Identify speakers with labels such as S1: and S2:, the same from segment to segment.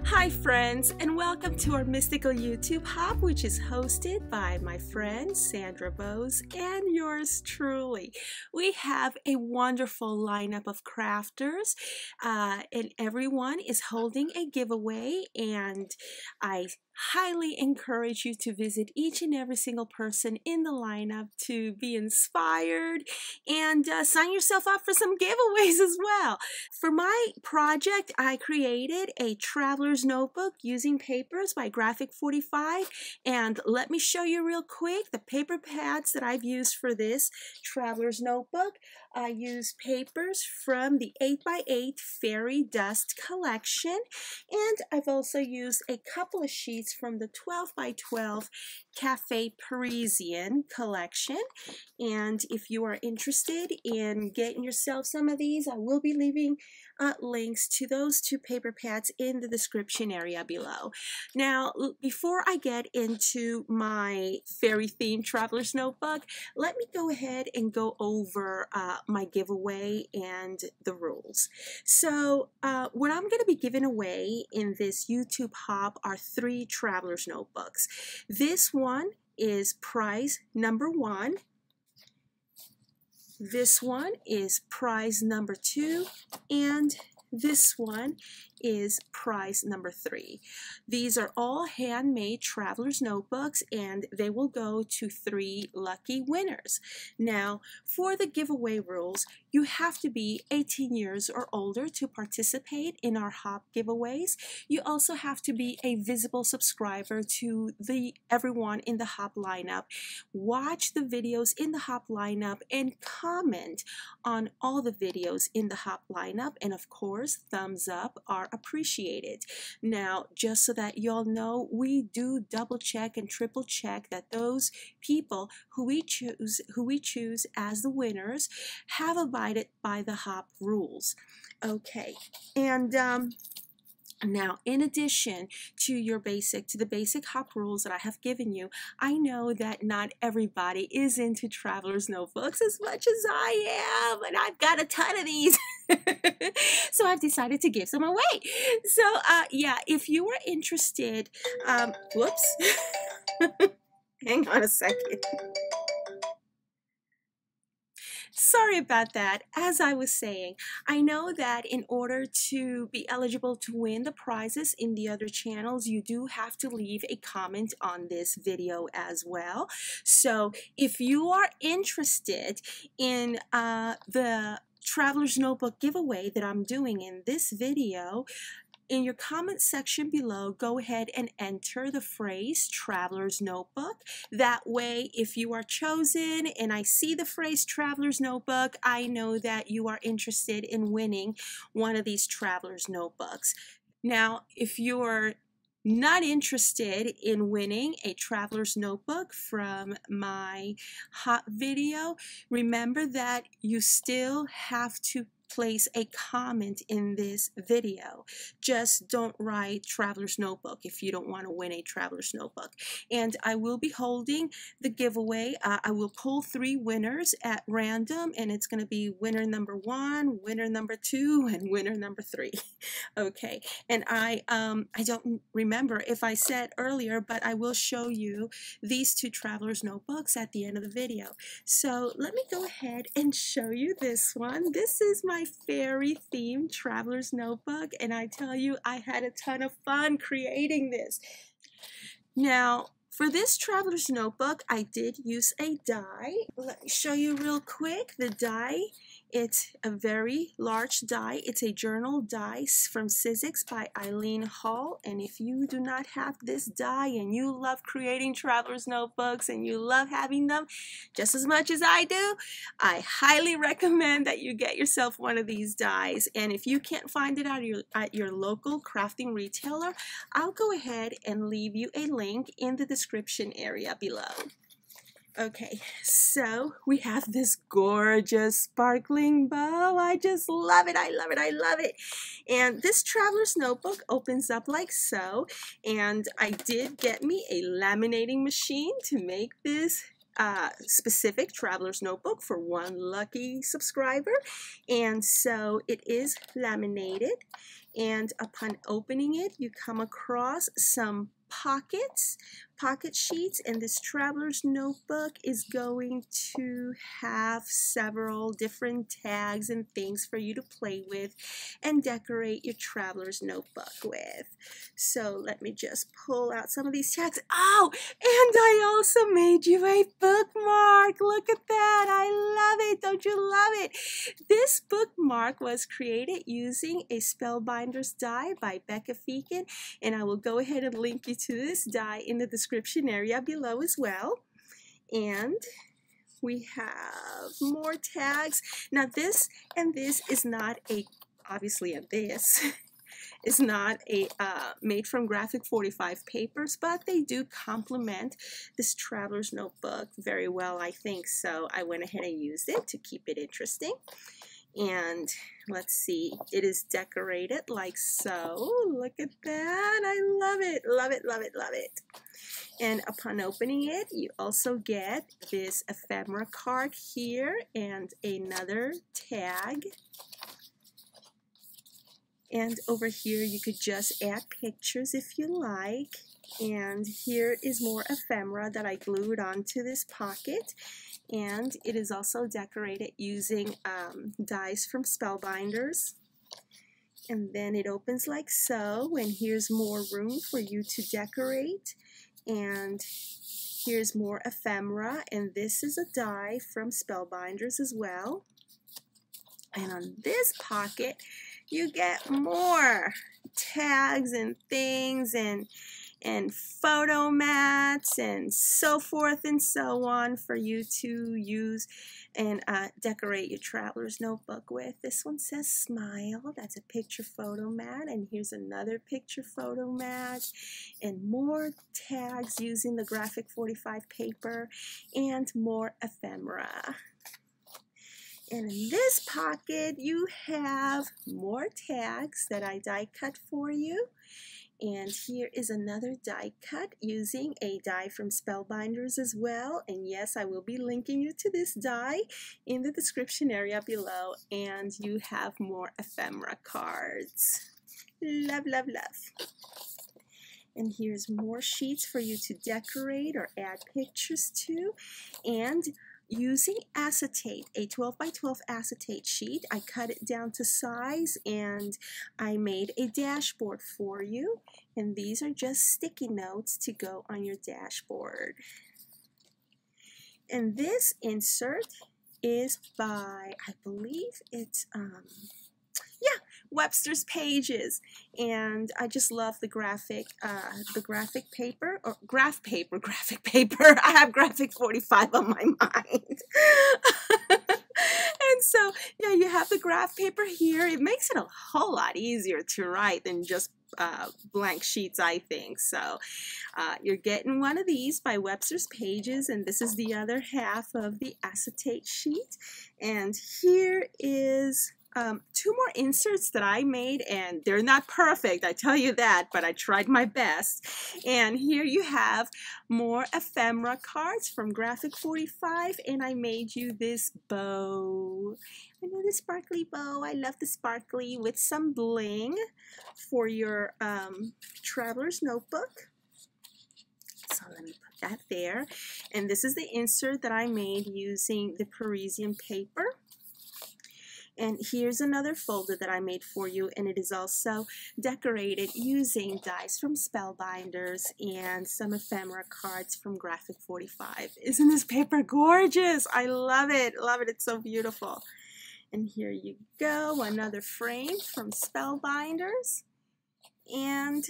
S1: Hi, friends, and welcome to our mystical YouTube hop, which is hosted by my friend Sandra Bose and yours truly. We have a wonderful lineup of crafters, uh, and everyone is holding a giveaway. And I highly encourage you to visit each and every single person in the lineup to be inspired and uh, sign yourself up for some giveaways as well. For my project, I created a traveler's notebook using papers by Graphic 45 and let me show you real quick the paper pads that I've used for this traveler's notebook. I use papers from the 8x8 Fairie Dust collection and I've also used a couple of sheets from the 12x12 Cafe Parisian collection. And if you are interested in getting yourself some of these, I will be leaving uh, links to those two paper pads in the description area below. Now, before I get into my fairy themed traveler's notebook, let me go ahead and go over uh, my giveaway and the rules. So, uh, what I'm going to be giving away in this YouTube hop are three traveler's notebooks. This one is prize number one. This one is prize number two. And this one is prize number three. These are all handmade traveler's notebooks and they will go to three lucky winners. Now, for the giveaway rules, you have to be 18 years or older to participate in our HOP giveaways. You also have to be a visible subscriber to the everyone in the HOP lineup. Watch the videos in the HOP lineup and comment on all the videos in the HOP lineup. And of course, thumbs up are appreciated. Now, just so that y'all know, we do double check and triple check that those people who we choose who we choose as the winners have abided by the hop rules. Okay, and um, now, in addition to your basic, to the basic hop rules that I have given you, I know that not everybody is into traveler's notebooks as much as I am, and I've got a ton of these. so I've decided to give some away. So, uh, yeah, if you were interested, um, whoops, hang on a second. Sorry about that. As I was saying, I know that in order to be eligible to win the prizes in the other channels, you do have to leave a comment on this video as well. So if you are interested in uh, the Traveler's Notebook giveaway that I'm doing in this video, in your comment section below, go ahead and enter the phrase Traveler's Notebook. That way, if you are chosen and I see the phrase Traveler's Notebook, I know that you are interested in winning one of these Traveler's Notebooks. Now, if you're not interested in winning a traveler's notebook from my hot video, remember that you still have to place a comment in this video. Just don't write Traveler's Notebook if you don't want to win a Traveler's Notebook. And I will be holding the giveaway. Uh, I will pull three winners at random, and it's going to be winner number one, winner number two, and winner number three. okay, and I, um, I don't remember if I said earlier, but I will show you these two Traveler's Notebooks at the end of the video. So let me go ahead and show you this one. This is my fairy themed traveler's notebook, and I tell you, I had a ton of fun creating this. Now, for this traveler's notebook, I did use a die. Let me show you real quick. The die it's a very large die. It's a journal dice from Sizzix by Eileen Hull. And if you do not have this die and you love creating traveler's notebooks and you love having them just as much as I do, I highly recommend that you get yourself one of these dies. And if you can't find it at your, at your local crafting retailer, I'll go ahead and leave you a link in the description area below. Okay, so we have this gorgeous sparkling bow. I just love it. I love it. I love it. And this traveler's notebook opens up like so. And I did get me a laminating machine to make this uh, specific traveler's notebook for one lucky subscriber. And so it is laminated. And upon opening it, you come across some pockets, pocket sheets, and this traveler's notebook is going to have several different tags and things for you to play with and decorate your traveler's notebook with. So let me just pull out some of these tags. Oh, and I also made you a bookmark. Look at that. I love it. Don't you love it? This bookmark was created using a Spellbinders die by Becca Feeken, and I will go ahead and link you to this die in the description area below as well. And we have more tags. Now this and this is not a, obviously a this, is not a uh, made from graphic 45 papers, but they do complement this traveler's notebook very well, I think. So I went ahead and used it to keep it interesting. And let's see, it is decorated like so. Look at that. I love it. Love it, love it, love it. And upon opening it, you also get this ephemera card here and another tag. And over here, you could just add pictures if you like. And here is more ephemera that I glued onto this pocket and it is also decorated using um, dies from Spellbinders. And then it opens like so, and here's more room for you to decorate. And here's more ephemera, and this is a die from Spellbinders as well. And on this pocket, you get more tags and things and and photo mats and so forth and so on for you to use and uh, decorate your traveler's notebook with. This one says smile. That's a picture photo mat. And here's another picture photo mat and more tags using the graphic 45 paper and more ephemera. And in this pocket, you have more tags that I die cut for you. And here is another die cut using a die from Spellbinders as well. And yes, I will be linking you to this die in the description area below. And you have more ephemera cards. Love, love, love. And here's more sheets for you to decorate or add pictures to. And using acetate, a 12 by 12 acetate sheet. I cut it down to size and I made a dashboard for you. And these are just sticky notes to go on your dashboard. And this insert is by, I believe it's, um, yeah, Webster's Pages, and I just love the graphic, uh, the graphic paper or graph paper, graphic paper. I have graphic 45 on my mind. and so, yeah, you have the graph paper here. It makes it a whole lot easier to write than just uh, blank sheets, I think. So uh, you're getting one of these by Webster's Pages, and this is the other half of the acetate sheet. And here is um, two more inserts that I made, and they're not perfect, I tell you that, but I tried my best. And here you have more ephemera cards from Graphic 45, and I made you this bow. I know the sparkly bow. I love the sparkly with some bling for your um, traveler's notebook. So let me put that there. And this is the insert that I made using the Parisian paper. And here's another folder that I made for you, and it is also decorated using dies from Spellbinders and some ephemera cards from Graphic 45. Isn't this paper gorgeous? I love it. Love it. It's so beautiful. And here you go, another frame from Spellbinders. And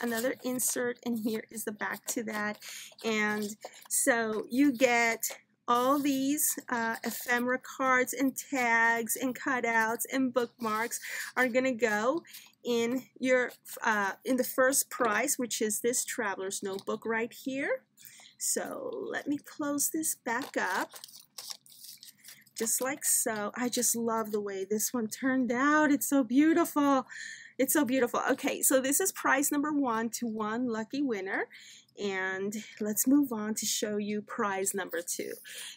S1: another insert, and here is the back to that. And so you get all these uh, ephemera cards and tags and cutouts and bookmarks are going to go in your uh, in the first prize which is this traveler's notebook right here. So let me close this back up. Just like so. I just love the way this one turned out. It's so beautiful. It's so beautiful. Okay, so this is prize number one to one lucky winner. And let's move on to show you prize number two.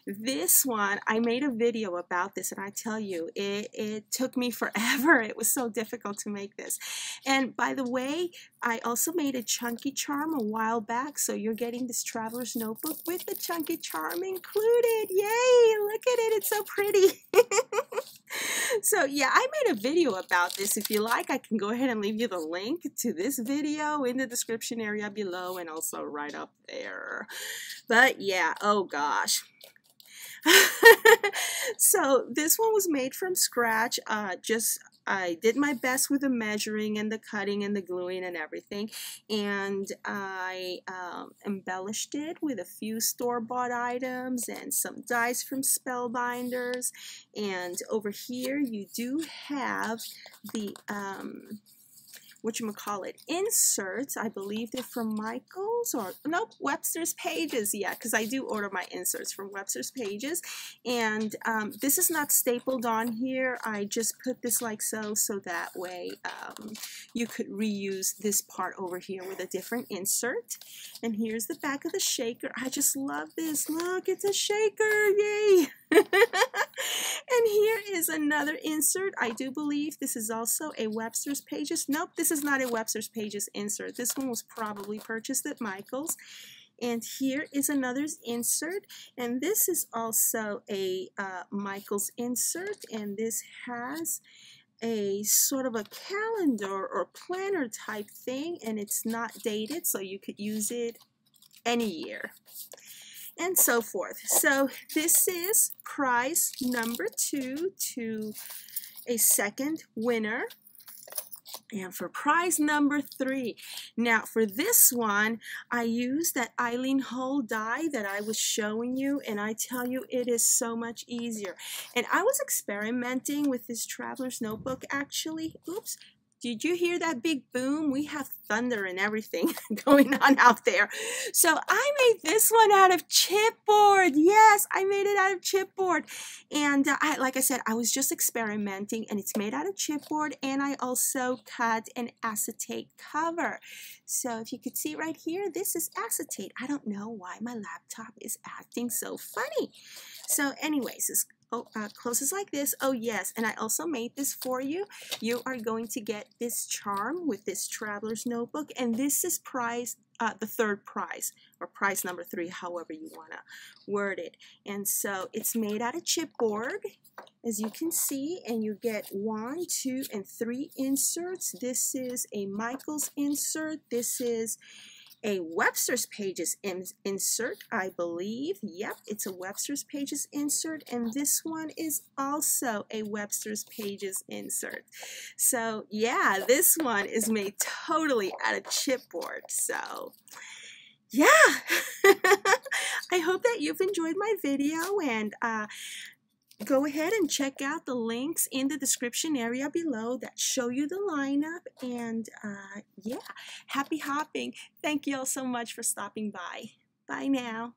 S1: This one, I made a video about this and I tell you, it, it took me forever. It was so difficult to make this. And by the way, I also made a chunky charm a while back, so you're getting this traveler's notebook with the chunky charm included. Yay, look at it, it's so pretty. so yeah, I made a video about this. If you like, I can go ahead and leave you the link to this video in the description area below and also right up there. But yeah, oh gosh. so this one was made from scratch. Uh, just I did my best with the measuring and the cutting and the gluing and everything. And I um, embellished it with a few store-bought items and some dies from Spellbinders. And over here you do have the um, what you gonna call it inserts. I believe they're from Michaels or nope Webster's Pages. Yeah, because I do order my inserts from Webster's Pages, and um, this is not stapled on here. I just put this like so, so that way um, you could reuse this part over here with a different insert. And here's the back of the shaker. I just love this. Look, it's a shaker. Yay! and here is another insert. I do believe this is also a Webster's Pages. Nope, this is not a Webster's Pages insert. This one was probably purchased at Michael's. And here is another insert, and this is also a uh, Michael's insert, and this has a sort of a calendar or planner type thing, and it's not dated, so you could use it any year and so forth. So this is prize number two to a second winner. And for prize number three, now for this one, I used that Eileen Hull die that I was showing you, and I tell you, it is so much easier. And I was experimenting with this Traveler's Notebook actually, oops, did you hear that big boom? We have thunder and everything going on out there. So I made this one out of chipboard. Yes, I made it out of chipboard. And uh, I, like I said, I was just experimenting and it's made out of chipboard and I also cut an acetate cover. So if you could see right here, this is acetate. I don't know why my laptop is acting so funny. So anyways, oh, uh, closes like this. Oh yes, and I also made this for you. You are going to get this charm with this traveler's notebook, and this is prize, uh, the third prize, or prize number three, however you want to word it. And so it's made out of chipboard, as you can see, and you get one, two, and three inserts. This is a Michaels insert. This is a Webster's Pages in insert, I believe. Yep, it's a Webster's Pages insert, and this one is also a Webster's Pages insert. So yeah, this one is made totally out of chipboard. So yeah, I hope that you've enjoyed my video and uh, go ahead and check out the links in the description area below that show you the lineup. And uh, yeah, happy hopping. Thank you all so much for stopping by. Bye now.